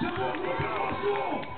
小莫不要看我书